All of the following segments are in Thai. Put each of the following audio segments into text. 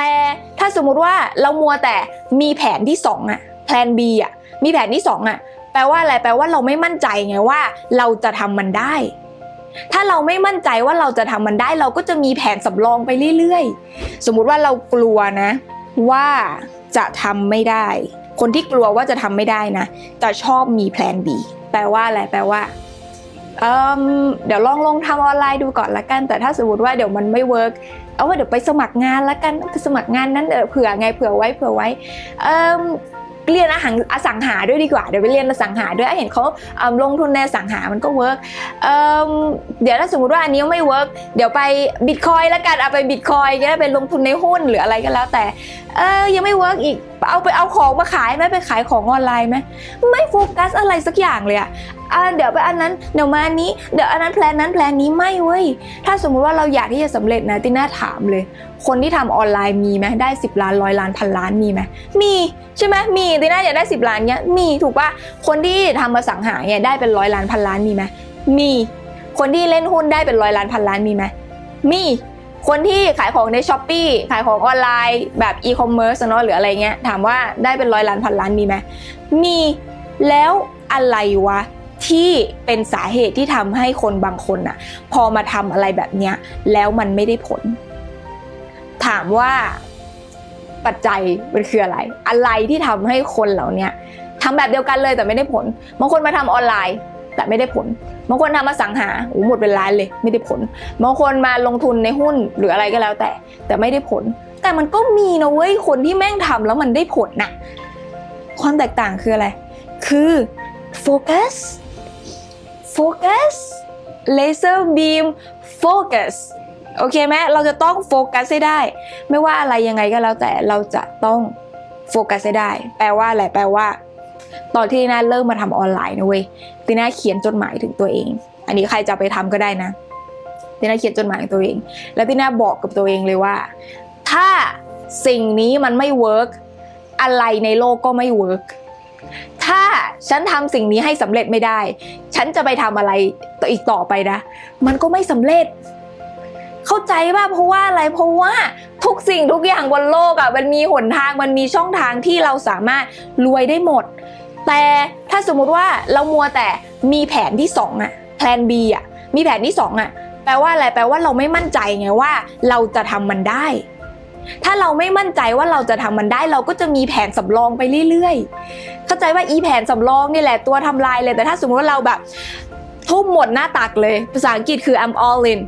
แต่ถ้าสมมุติว่าเรามัวแต่มีแผนที่2อะแผน B อะมีแผนที่2อะแปลว่าอะไรแปลว่าเราไม่มั่นใจไงว่าเราจะทำมันได้ ถ้าเราไม่มั่นใจว่าเราจะทำมันได้ เราก็จะมีแผนสำรองไปเรื่อยๆ สมมุติว่าเรากลัวนะ ว่าจะทำไม่ได้ คนที่กลัวว่าจะทำไม่ได้นะ จะชอบมีแผน B แปลว่าอะไรแปลว่าเเดี๋ยวลองลองทำออนไลน์ดูก่อนละกัน แต่ถ้าสมมติว่าเดี๋ยวมันไม่เวิร์ก เอาว่าเดี๋ยวไปสมัครงานละกันสมัครงานนั้นเออเผื่อไงเผื่อไว้เผื่อไว้เรียนอาหารอสังหาด้วยดีกว่าเดี๋ยวไปเรียนอสังหาด้วยเห็นเขาลงทุนในอสังหามันก็ work เดี๋ยวถ้าสมมติว่าอันนี้ไม่ work เดี๋ยวไปบิตคอยแล้วกันเอาไปบิตคอยก็ได้ไปลงทุนในหุ้นหรืออะไรก็แล้วแต่เออยังไม่ work อีก เอาไปเอาของมาขายไหมไปขายของออนไลน์ไหมไม่โฟกัสอะไรสักอย่างเลยอะอะเดี๋ยวไปอันนั้นเดี๋ยวมาอันนี้เดี๋ยวอันนั้น plan นั้น plan นี้ไม่เว้ยถ้าสมมุติว่าเราอยากที่จะสำเร็จนะติน่าถามเลย คนที่ทำออนไลน์มีไหมได้ 10 ล้านร้อยล้านพันล้านมีไหมมีใช่ไหมมีติน่าอยากได้ 10 ล้านเนี้ยมีถูกปะคนที่ทำอสังหาเนี่ยได้เป็นร้อยล้านพันล้านมีไหมมี คนที่เล่นหุ้นได้เป็นร้อยล้านพันล้านมีไหมมี คนที่ขายของใน Shopee ขายของออนไลน์แบบอีคอมเมิร์ซเนาะหรืออะไรเงี้ยถามว่าได้เป็นร้อยล้านพันล้านมีไหมมีแล้วอะไรวะที่เป็นสาเหตุที่ทำให้คนบางคนอะพอมาทำอะไรแบบเนี้ยแล้วมันไม่ได้ผล ถามว่าปัจจัยมันคืออะไร อะไรที่ทำให้คนเหล่านี้ทำแบบเดียวกันเลยแต่ไม่ได้ผลบางคนมาทำออนไลน์ แต่ไม่ได้ผลบางคนทำมาสังหาโอ้หมดเป็นล้านเลย ไม่ได้ผลบางคนมาลงทุนในหุ้นหรืออะไรก็แล้วแต่ แต่ไม่ได้ผล แต่มันก็มีนะเว้ยคนที่แม่งทำแล้วมันได้ผลน่ะความแตกต่างคืออะไร คือโฟกัสโฟกัส laser beam focus โอเคไหมเราจะต้องโฟกัสให้ได้ ไม่ว่าอะไรยังไงก็แล้วแต่เราจะต้องโฟกัสให้ได้ แปลว่าอะไรแปลว่า ตอนติน่าเริ่มมาทำออนไลน์นะเว้ยตีน่าเขียนจดหมายถึงตัวเอง อันนี้ใครจะไปทำก็ได้นะตีน่าเขียนจดหมายถึงตัวเอง แล้วตีน่าบอกกับตัวเองเลยว่า ถ้าสิ่งนี้มันไม่ work อะไรในโลกก็ไม่ work ถ้าฉันทำสิ่งนี้ให้สำเร็จไม่ได้ ฉันจะไปทำอะไรอีกต่อไปนะ มันก็ไม่สำเร็จ เข้าใจป่ะเพราะว่าอะไรเพราะว่าทุกสิ่งทุกอย่างบนโลกอะมันมีหนทางมันมีช่องทางที่เราสามารถรวยได้หมด แต่ถ้าสมมุติว่าเรามัวแต่มีแผนที่2อะแผน B อะมีแผนที่2อะแปลว่าอะไรแปลว่าเราไม่มั่นใจไงว่าเราจะทำมันได้ ถ้าเราไม่มั่นใจว่าเราจะทำมันได้ เราก็จะมีแผนสำรองไปเรื่อยๆ เข้าใจว่าอีแผนสำรองนี่แหละตัวทำลายเลยแต่ถ้าสมมติว่าเราแบบทุ่มหมดหน้าตักเลย ภาษาอังกฤษคือ I'm all in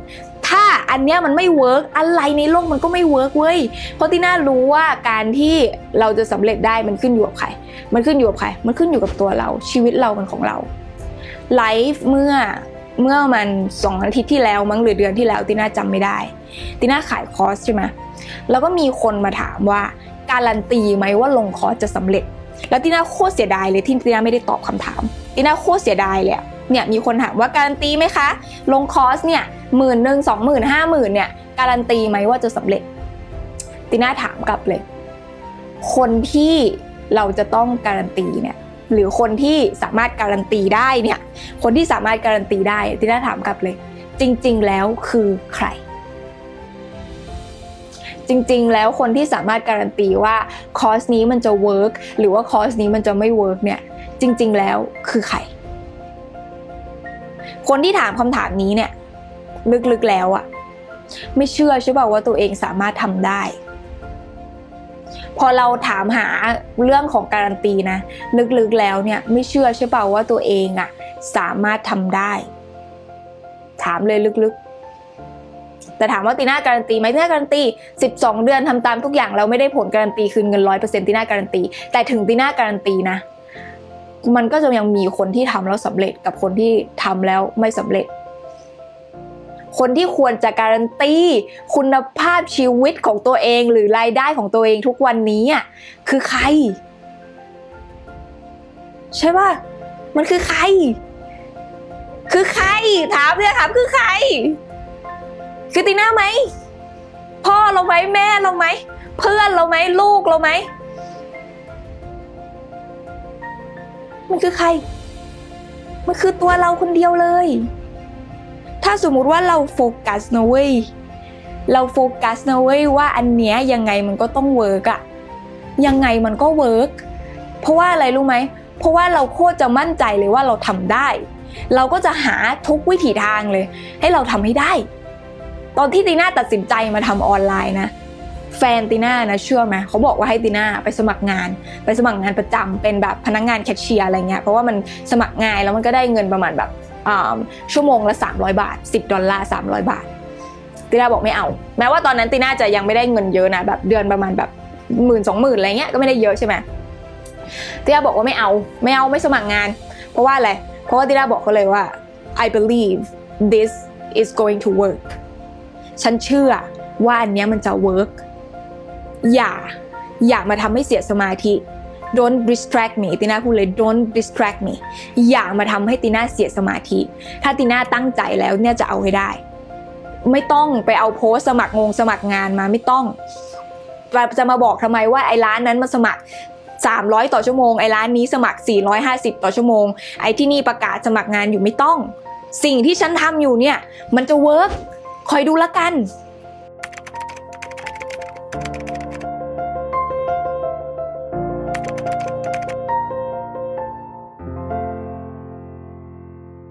ถ้าอันเนี้ยมันไม่ work อะไรในโลกมันก็ไม่ work เว้ยเพราะติน่ารู้ว่าการที่เราจะสำเร็จได้มันขึ้นอยู่กับใคร มันขึ้นอยู่กับใคร มันขึ้นอยู่กับตัวเรา ชีวิตเราเป็นของเราไลฟ์เมื่อเมื่อมันสองอาทิตย์ที่แล้วมั้งหรือเดือนที่แล้วติน่าจำไม่ได้ติน่าขายคอร์สใช่ไหมแล้วก็มีคนมาถามว่าการันตีไหมว่าลงคอร์สจะสำเร็จ แล้วติน่าโคตรเสียดายเลยที่ติน่าไม่ได้ตอบคำถามติน่าโคตรเสียดายเลย เนี่ยมีคนถามว่าการันตีไหมคะ ลงคอร์สเนี่ยหมื่นหนึ่งสองหมื่นห้าหมื่นเนี่ยการันตีไหมว่าจะสำเร็จ ติน่าถามกลับเลย คนที่เราจะต้องการันตีเนี่ยหรือคนที่สามารถการันตีได้เนี่ยคนที่สามารถการันตีได้ติน่าถามกลับเลย จริง ๆ แล้วคือใคร จริง ๆ แล้วคนที่สามารถการันตีว่าคอร์สนี้มันจะเวิร์กหรือว่าคอร์สนี้มันจะไม่เวิร์กเนี่ยจริง ๆ แล้วคือใคร คนที่ถามคำถามนี้เนี่ย ลึกๆแล้วอะไม่เชื่อใช่ป่าวว่าตัวเองสามารถทำได้ พอเราถามหาเรื่องของการันตีนะ ลึกๆแล้วเนี่ย ไม่เชื่อใช่ป่าว่าตัวเองอะสามารถทำได้ ถามเลยลึกๆ แต่ถามว่าตีน่าการันตีไหมตีน่าการันตี 12 เดือนทำตามทุกอย่างเราไม่ได้ผลการันตีคืนเงินร้อยเปอร์เซ็นต์ตีน่าการันตี แต่ถึงตีน่าการันตีนะ มันก็จะยังมีคนที่ทำแล้วสำเร็จกับคนที่ทำแล้วไม่สำเร็จ คนที่ควรจะการันตีคุณภาพชีวิตของตัวเองหรือรายได้ของตัวเองทุกวันนี้อะคือใคร ใช่ป่ะมันคือใคร คือใครถามเนี่ยครับคือใคร คือตีน่าไหมพ่อเราไหมแม่เราไหมเพื่อนเราไหมลูกเราไหม มันคือใคร มันคือตัวเราคนเดียวเลย ถ้าสมมุติว่าเราโฟกัสนะเว้ย เราโฟกัสนะเว้ยว่าอันเนี้ยยังไงมันก็ต้องเวิร์กอะยังไงมันก็เวิร์กเพราะว่าอะไรรู้ไหม เพราะว่าเราโคตรจะมั่นใจเลยว่าเราทำได้ เราก็จะหาทุกวิถีทางเลย ให้เราทำให้ได้ ตอนที่ตีน่าตัดสินใจมาทำออนไลน์นะ แฟนตีน่านะเชื่อไหมเขาบอกว่าให้ตีน่าไปสมัครงาน ไปสมัครงานประจำเป็นแบบพนักงานแคชเชียร์อะไรเงี้ยเพราะว่ามันสมัครง่ายแล้วมันก็ได้เงินประมาณแบบชั่วโมงละ 300 บาท 10 ดอลลาร์ 300 บาทตีน่าบอกไม่เอา แม้ว่าตอนนั้นตีน่าจะยังไม่ได้เงินเยอะนะแบบเดือนประมาณแบบหมื่นสองหมื่นอะไรเงี้ยก็ไม่ได้เยอะใช่ไหมตีน่าบอกว่าไม่เอาไม่เอาไม่สมัครงาน เพราะว่าอะไรเพราะว่าตีน่าบอกเขาเลยว่า I believe this is going to work ฉันเชื่อว่าอันนี้มันจะ work อย่า อย่ามาทำให้เสียสมาธิ don't distract me ตีน่าพูดเลย don't distract me อย่ามาทำให้ตีน่าเสียสมาธิ ถ้าตีน่าตั้งใจแล้วเนี่ยจะเอาให้ได้ ไม่ต้องไปเอาโพสสมัครงงสมัครงานมาไม่ต้องจะมาบอกทำไมว่าไอ้ร้านนั้นมาสมัคร 300 ต่อชั่วโมง ไอ้ร้านนี้สมัคร 450 ต่อชั่วโมง ไอ้ที่นี่ประกาศสมัครงานอยู่ไม่ต้อง สิ่งที่ฉันทำอยู่เนี่ย มันจะเวิร์กคอยดูละกัน